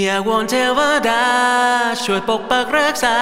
อยากวอนเทวดา ช่วยปกปักรักษา